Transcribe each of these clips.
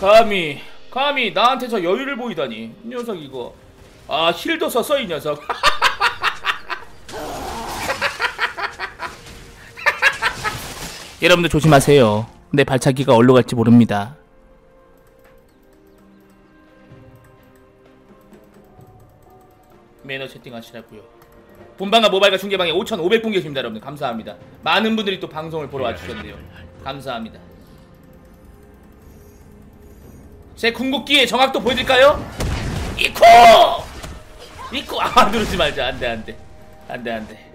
감히 감히 나한테 저 여유를 보이다니. 이 녀석 이거. 아 힐도 썼어 이 녀석. 여러분들 조심하세요. 내 발차기가 어디로 갈지 모릅니다. 매너 채팅하시라고요. 본방과 모바일과 중계방에 5,500분 계십니다 여러분들. 감사합니다. 많은 분들이 또 방송을 보러 와주셨네요. 감사합니다 제 궁극기의 정확도 보여드릴까요? 이코! 이코! 아 누르지 말자. 안돼 안돼. 안돼 안돼.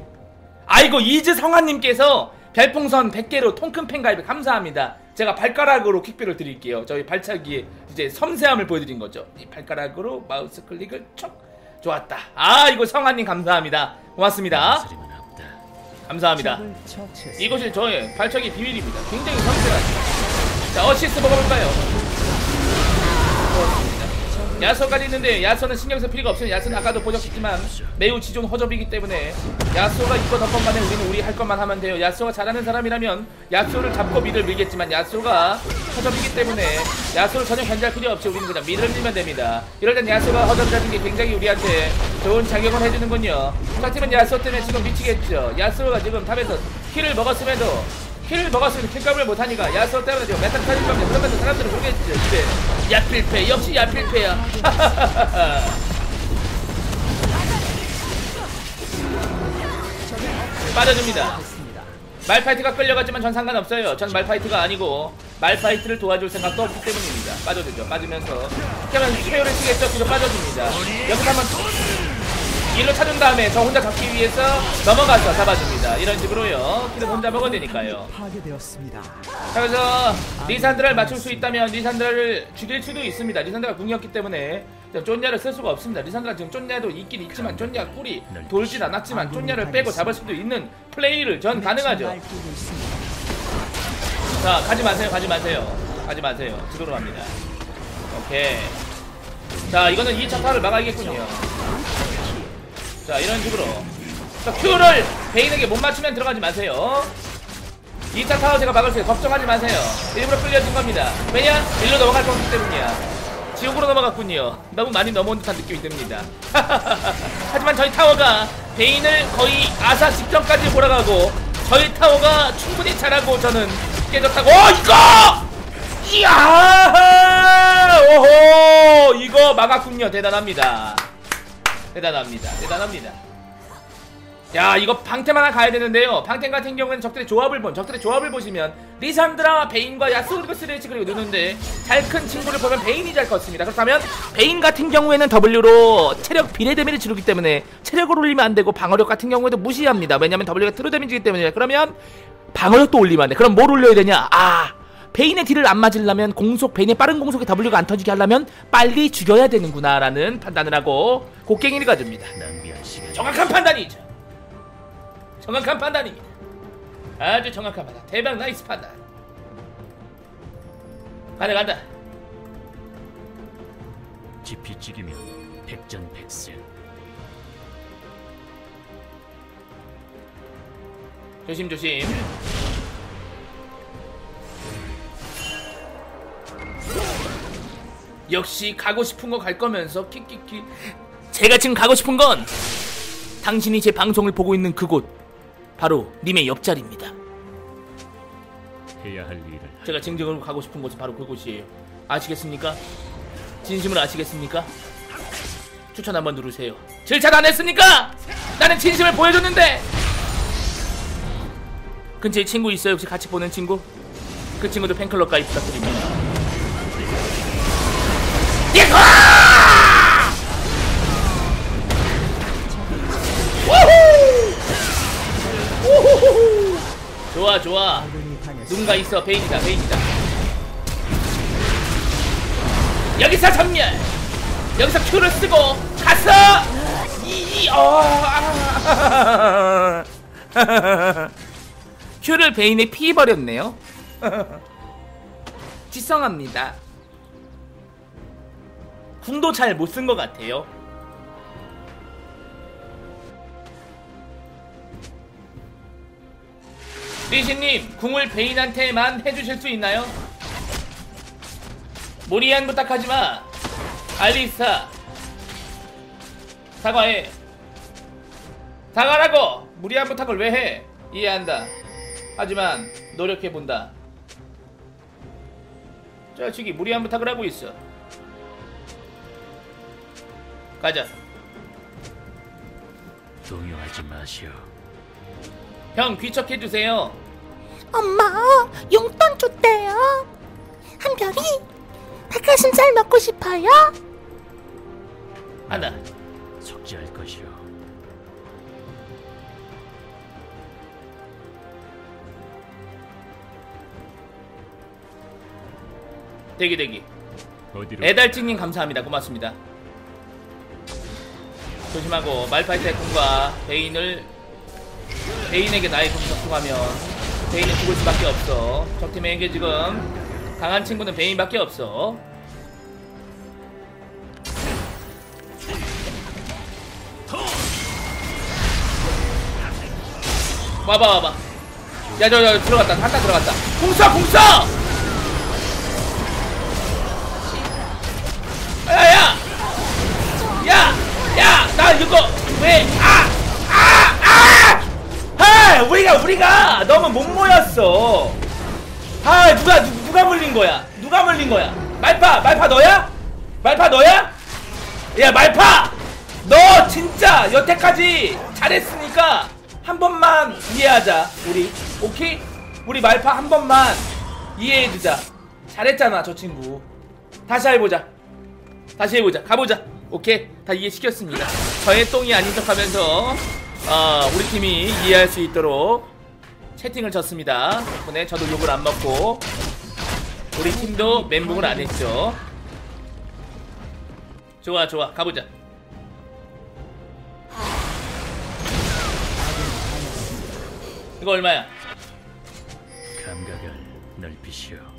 아이고 이즈 성환님께서 별풍선 100개로 통큰 팬 가입 감사합니다. 제가 발가락으로 킥배를 드릴게요. 저희 발차기에 이제 섬세함을 보여드린 거죠. 이 발가락으로 마우스 클릭을 촉! 좋았다. 아 이거 성환님 감사합니다. 고맙습니다. 감사합니다. 이것이 저의 발차기 비밀입니다. 굉장히 섬세하죠. 자 어시스트 먹어볼까요 야소까지 있는데 야소는 신경 쓸 필요가 없어요. 야소는 아까도 보셨겠지만 매우 지존 허접이기 때문에 야소가 이거 덮번만에 우리는 우리 할 것만 하면 돼요. 야소가 잘하는 사람이라면 야소를 잡고 미를 밀겠지만 야소가 허접이기 때문에 야소를 전혀 견제할 필요 없이 우리는 그냥 미를 밀면 됩니다. 이럴 땐 야소가 허접이라는 게 굉장히 우리한테 좋은 작용을 해주는군요. 상팀은 야소 때문에 지금 미치겠죠. 야소가 지금 top에서 kill을 먹었음에도 kill을 먹었으면 kill값을 못하니까 야소 때문에 멘탈 터질 겁니다. 그러면 사람들은 모르겠죠. 이제 야필패 역시 야필패야. 빠져줍니다. 말파이트가 끌려갔지만 전 상관없어요. 전 말파이트가 아니고 말파이트를 도와줄 생각도 없기 때문입니다. 빠져들죠. 빠지면서 그러면 페어를 치겠죠. 그래서 빠져줍니다. 여기서 한번 일로 찾은 다음에 저 혼자 잡기 위해서 넘어가서 잡아줍니다. 이런 식으로요. kill은 혼자 먹어야 되니까요. 파괴되었습니다. 자, 그래서 리산드라를 맞출 수 있다면 리산드라를 죽일 수도 있습니다. 리산드라가 궁이었기 때문에 쫀냐를 쓸 수가 없습니다. 리산드라 지금 쫀냐도 있긴 있지만 쫀냐 쿨이 돌진 않았지만 쫀냐를 빼고 잡을 수도 있는 플레이를 전 가능하죠. 자, 가지 마세요. 가지 마세요. 가지 마세요. 지도로 갑니다. 오케이. 자, 이거는 2차 타를 막아야겠군요. 자, 이런 식으로. 자, Q를 베인에게 못 맞추면 들어가지 마세요. 2차 타워 제가 막을 수 있어요. 걱정하지 마세요. 일부러 끌려준 겁니다. 왜냐? 일로 넘어갈 거기 때문이야. 지옥으로 넘어갔군요. 너무 많이 넘어온 듯한 느낌이 듭니다. 하지만 저희 타워가 베인을 거의 아사 직전까지 몰아가고 저희 타워가 충분히 잘하고 저는 깨졌다고. 어, 이거! 이야! 오호! 이거 막았군요. 대단합니다. 대단합니다. 대단합니다. 야 이거 방템 하나 가야 되는데요. 방템 같은 경우에는 적들의 조합을 본 적들의 조합을 보시면 리산드라 베인과 야스오 그리고 쓰레쉬 그리고 누누인데 잘 큰 친구를 보면 베인이 잘 컸습니다. 그렇다면 베인 같은 경우에는 W로 체력 비례 데미를 지르기 때문에 체력을 올리면 안 되고 방어력 같은 경우에도 무시합니다. 왜냐면 W가 true damage이기 때문에. 그러면 방어력도 올리면 안돼. 그럼 뭘 올려야 되냐? 아 베인의 딜을 안 맞으려면 공속 베인의 빠른 공속에 W가 안 터지게 하려면 빨리 죽여야 되는구나 라는 판단을 하고 곡괭이를 가집니다 정확한 판단이죠 정확한 판단입니다. 아주 정확한 판단. 대박 nice 판단. 간다 간다. 지피지기면 백전백승 조심 조심. 역시 가고 싶은 거 갈 거면서 키키키. 제가 지금 가고 싶은 건 당신이 제 방송을 보고 있는 그곳 바로 님의 옆자리입니다. 해야 할 일을 제가 진정으로 가고 싶은 곳이 바로 그곳이에요. 아시겠습니까? 진심으로 아시겠습니까? 추천 한번 누르세요. 질차 안 했습니까? 나는 진심을 보여줬는데! 근처에 친구 있어요? 혹시 같이 보는 친구? 그 친구도 팬클럽 가입 부탁드립니다. 예코! 우후! 우후후후! 좋아 좋아. 누군가 있어 베인이다 베인이다 여기서 전멸 여기서 Q를 쓰고 가서 이 어, 아. Q를 베인에 피해버렸네요 지성합니다 궁도 잘 못 쓴 것 같아요 리신님 궁을 베인한테만 해주실 수 있나요? 무리한 부탁하지 마. 알리스타. 사과해. 사과라고. 무리한 부탁을 왜 해? 이해한다. 하지만 노력해 본다. 자식이 무리한 부탁을 하고 있어. 가자. 동요하지 마시오. 형 귀척해 주세요. 엄마, 용돈 줬대요. 한별이 닭가슴살 먹고 싶어요. 하나. 속죄할 것이오. 대기 대기. 어디로? 애달찡님 감사합니다. 고맙습니다. 조심하고 말파이트의 공과 베인을 베인에게 나의 공이 접촉하면 베인은 죽을 수밖에 없어. 적팀에게 지금 강한 친구는 베인밖에 없어. 와봐 와봐. 야저 저 들어갔다. 한타 들어갔다. 공사 공사. 이거 왜? 아! 아! 아! 아! 우리가 우리가 너무 못 모였어. 아 누가 누, 누가 물린 거야? 누가 물린 거야? 말파 말파 너야? 말파 너야? 야 말파! 너 진짜 여태까지 잘했으니까 한 번만 이해하자 우리 오케이? 우리 말파 한 번만 이해해주자 잘했잖아 저 친구 다시 해보자 다시 해보자 가보자 오케이? 다 이해시켰습니다. 저의 똥이 아닌 척하면서 어, 우리 팀이 이해할 수 있도록 채팅을 쳤습니다. 덕분에 저도 욕을 안 먹고 우리 팀도 멘붕을 안 했죠. 좋아 좋아. 가보자. 이거 얼마야? 감각을 넓히시오.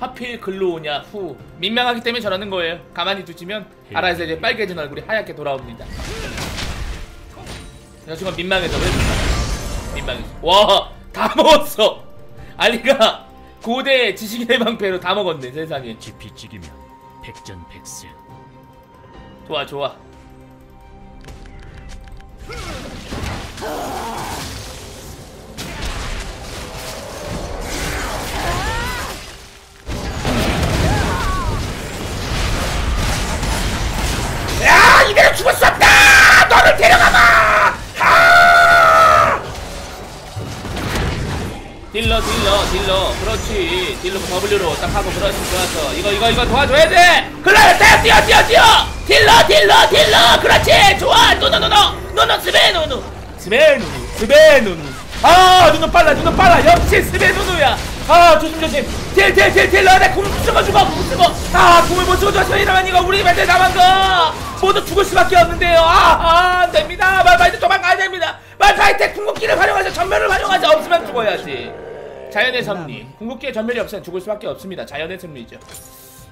하필 글로 오냐 후. 민망하기 때문에 저러는 거예요. 가만히 두시면 알아서 이제 빨개진 얼굴이 하얗게 돌아옵니다. 여자친구가 민망해서 왜 민망해서. 와다 먹었어! 알리가 고대 지식인의 방패로 다 먹었네 세상에. 깊이 찍이면 백전백승. 좋아 좋아 1루부터 W로 딱 하고 그러지 좋아서 이거 이거 이거 도와줘야 돼! 글라이어 대 뛰어 뛰어 뛰어! 딜러 딜러 딜러! 그렇지! 좋아! 노노노노 노노 스베노노 스베노노 스베노노 아 노노 빨라 노노 빨라. 역시 스베노노야. 아 조심 조심. 딜딜딜 딜러. 내 공을 못 쓰고 죽어 못 쓰고. 아 공을 못 쓰고 죽어. 이러면 이거 우리 말대 남은 거. 모두 죽을 수밖에 없는데요. 아, 아 됩니다. 말파이트 도망가야 됩니다. 말파이트 궁극기를 활용하자 전면을 활용하자 없으면 죽어야지. 자연의 섭리 궁극기의 전멸이 없으면 죽을 수밖에 없습니다 자연의 승리죠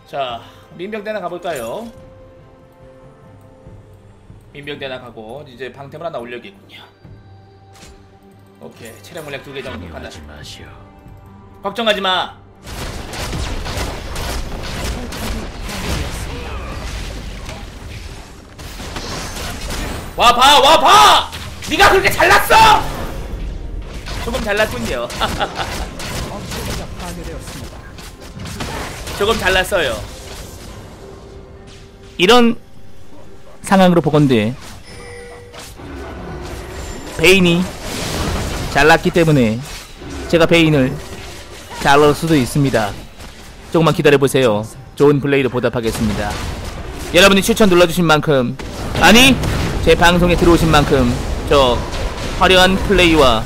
자 민병대나 가볼까요 민병대나 가고 이제 방템을 하나 올려야겠군요 오케이 체력 물약 두 개 정도 간다 마시오. 걱정하지 마. 와 봐, 와 봐. 네가 그렇게 잘났어? 조금 잘났군요. 조금 잘났어요. 이런 상황으로 보건대 베인이 잘났기 때문에 제가 베인을 잘 넣을 수도 있습니다. 조금만 기다려보세요. 좋은 플레이로 보답하겠습니다. 여러분이 추천 눌러주신 만큼 아니 제 방송에 들어오신 만큼 저 화려한 플레이와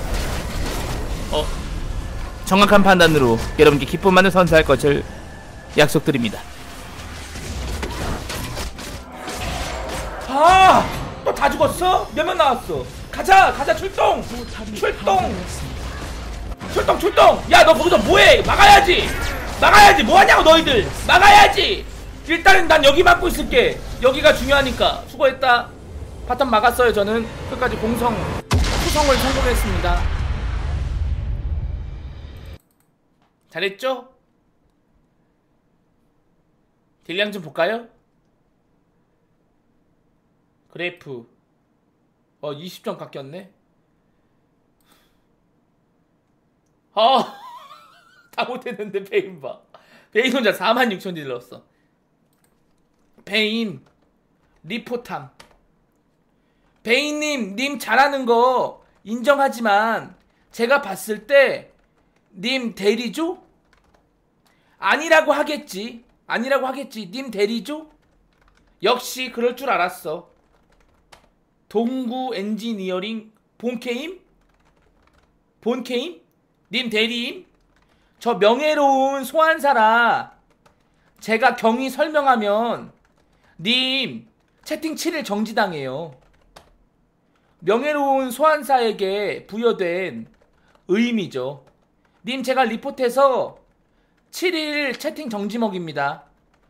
어 정확한 판단으로 여러분께 기쁨만을 선사할 것을 약속드립니다. 아! 또 다 죽었어? 몇 명 나왔어? 가자! 가자 출동! 출동! 출동 출동! 야 너 거기서 뭐해? 막아야지! 막아야지! 뭐하냐고 너희들! 막아야지! 일단은 난 여기 막고 있을게 여기가 중요하니까 수고했다 bottom 막았어요 저는 끝까지 공성 수성을 성공했습니다 잘했죠? 딜량 좀 볼까요? 그래프 어 20점 깎였네 아, 다 못했는데 베인 봐. 베인 혼자 4만 6천 딜 넣었어. 베인 리포탐. 베인님, 님 잘하는 거 인정하지만 제가 봤을 때 님 대리죠? 아니라고 하겠지. 아니라고 하겠지. 님 대리죠? 역시 그럴 줄 알았어. 동구 엔지니어링 본케임? 본케임? 님 대리임? 저 명예로운 소환사라 제가 경위 설명하면 님 채팅 7일 정지당해요. 명예로운 소환사에게 부여된 의미죠. 님 제가 리포트해서 7일 채팅 정지 먹입니다.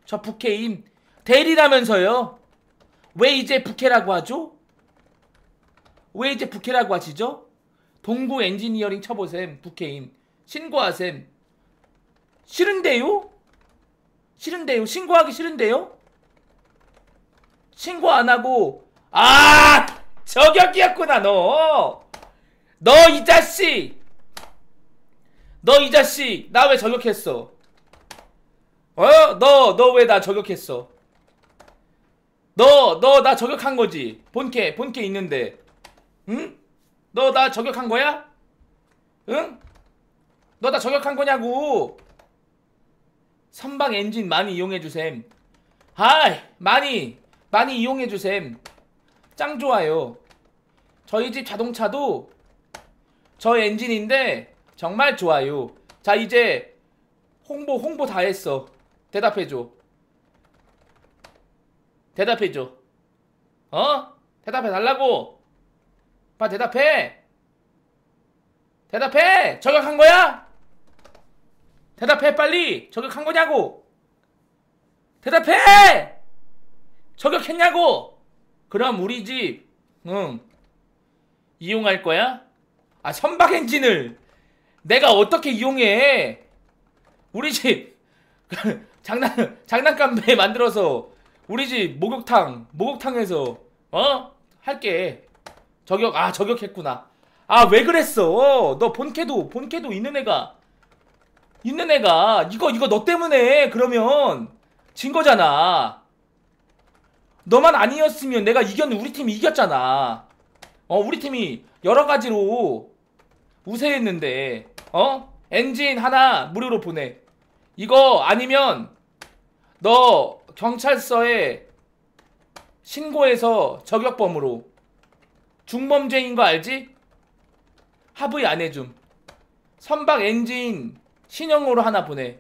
저 부캐임 대리라면서요. 왜 이제 부캐라고 하죠? 왜 이제 부캐라고 하시죠? 동구 엔지니어링 쳐보셈 부캐임 신고하셈 싫은데요? 싫은데요? 신고하기 싫은데요? 신고 안 하고 아 저격이었구나 너너 이 자식 너 이 자식 나 왜 저격했어 어? 너 너 왜 나 저격했어 너 너 나 저격한 거지 본캐 본캐 있는데 응? 너 나 저격한 거야? 응? 너 나 저격한 거냐고 선박 엔진 많이 이용해 주셈 아이 많이 많이 이용해 주셈 짱 좋아요 저희 집 자동차도 저 엔진인데 정말 좋아요. 자 이제 홍보 홍보 다 했어. 대답해줘. 대답해줘. 어? 대답해 달라고? 빨리 대답해. 대답해. 저격한 거야? 대답해 빨리. 저격한 거냐고? 대답해! 저격했냐고? 그럼 우리 집 응. 이용할 거야? 아 선박 엔진을 내가 어떻게 이용해? 우리 집 장난 장난감 배 만들어서 우리 집 목욕탕 목욕탕에서 어? 할게. 저격 아 저격했구나. 아 왜 그랬어? 너 본캐도 본캐도 있는 애가 있는 애가 이거 이거 너 때문에 그러면 진 거잖아. 너만 아니었으면 내가 이겼는 우리 팀이 이겼잖아. 어 우리 팀이 여러 가지로 우세했는데 어 엔진 하나 무료로 보내 이거 아니면 너 경찰서에 신고해서 저격범으로 중범죄인 거 알지? 합의 안 해줌. 선박 엔진 신형으로 하나 보내.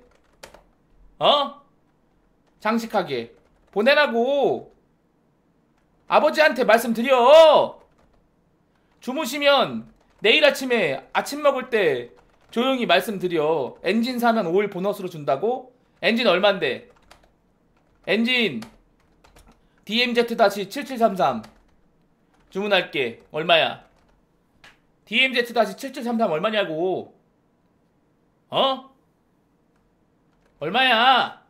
어? 장식하게. 보내라고. 아버지한테 말씀드려. 주무시면 내일 아침에 아침 먹을 때 조용히 말씀드려. 엔진 사면 5일 보너스로 준다고? 엔진 얼만데? 엔진 DMZ-7733 주문할게. 얼마야? DMZ-7733 얼마냐고. 어? 얼마야?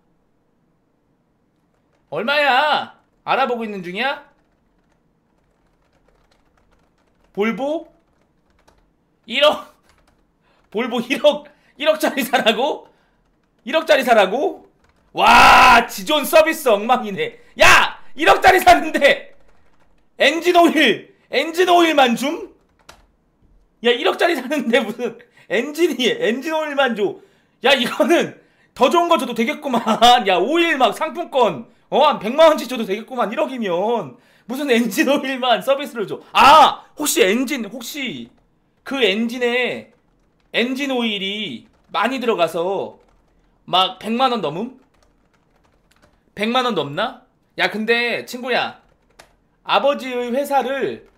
얼마야? 알아보고 있는 중이야? 볼보? 1억? 볼보 1억, 1억짜리 사라고? 1억짜리 사라고? 와, 지존 서비스 엉망이네. 야! 1억짜리 샀는데! 엔진 오일! 엔진 오일만 줌? 야 1억짜리 사는데 무슨 엔진이 엔진 오일만 줘. 야 이거는 더 좋은 거 줘도 되겠구만. 야 오일 막 상품권 어 한 100만 원치 줘도 되겠구만. 1억이면 무슨 엔진 오일만 서비스를 줘. 아 혹시 엔진 혹시 그 엔진에 엔진 오일이 많이 들어가서 막 100만 원 넘음? 100만 원 넘나? 야 근데 친구야 아버지의 회사를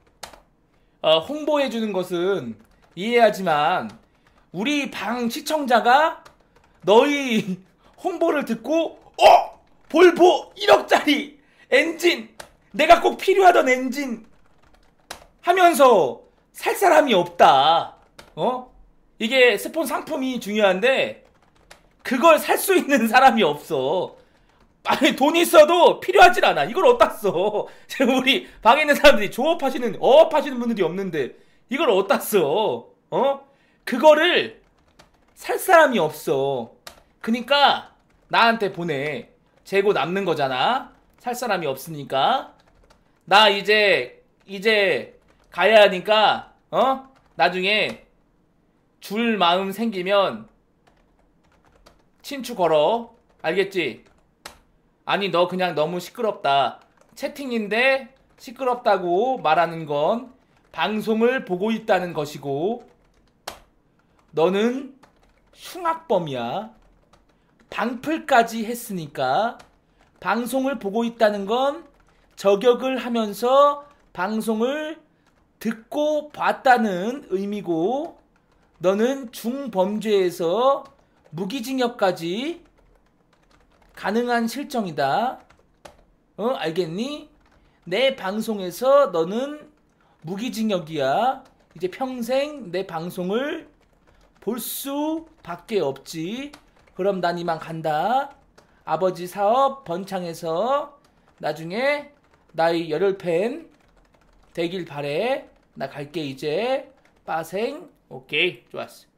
어, 홍보해 주는 것은 이해하지만 우리 방 시청자가 너희 홍보를 듣고 어 볼보 1억짜리 엔진 내가 꼭 필요하던 엔진 하면서 살 사람이 없다 어 이게 스폰 상품이 중요한데 그걸 살 수 있는 사람이 없어. 아니 돈 있어도 필요하진 않아. 이걸 어디다 써? 지금 우리 방에 있는 사람들이 조업하시는 어업하시는 분들이 없는데 이걸 어디다 써? 어? 그거를 살 사람이 없어. 그니까 나한테 보내. 재고 남는 거잖아. 살 사람이 없으니까. 나 이제 이제 가야 하니까 어? 나중에 줄 마음 생기면 친추 걸어. 알겠지? 아니 너 그냥 너무 시끄럽다. 채팅인데 시끄럽다고 말하는 건 방송을 보고 있다는 것이고 너는 흉악범이야. 방풀까지 했으니까 방송을 보고 있다는 건 저격을 하면서 방송을 듣고 봤다는 의미고 너는 중범죄에서 무기징역까지 가능한 실정이다. 어, 알겠니? 내 방송에서 너는 무기징역이야. 이제 평생 내 방송을 볼 수밖에 없지. 그럼 난 이만 간다. 아버지 사업 번창해서 나중에 나의 열혈팬 되길 바래. 나 갈게 이제. 빠생. 오케이. 좋았어.